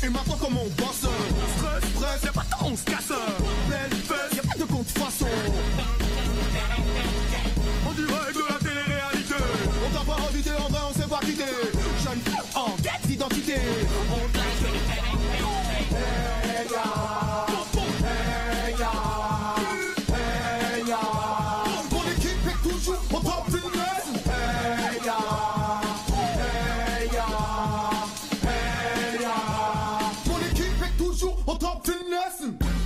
Et maintenant comment on bosse Stress, stress, y'a pas de temps, on se casse. talk to nothing.